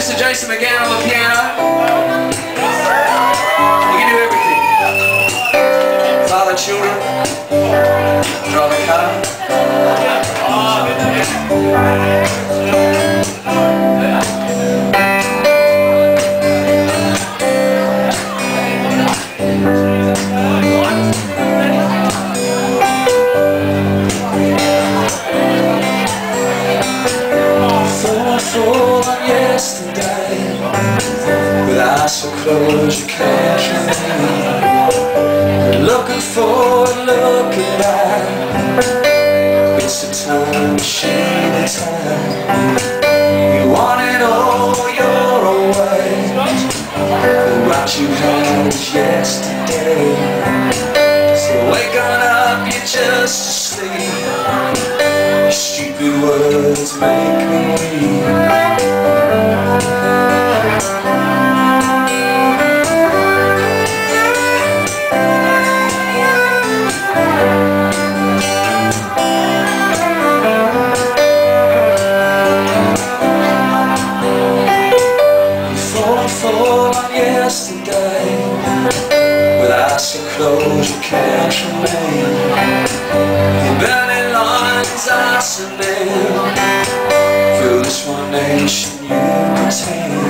Mr. Jason McGann on the piano. So close you can't Looking forward, looking at It's a time machine in time You want it all your own way But what you had was yesterday. So waking up, you're just asleep. Your Stupid words make me weep eyes so closed you can't remain Your belly lines are cement Feel this one nation you contain